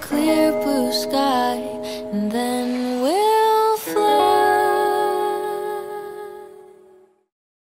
clear blue sky.